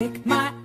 Take my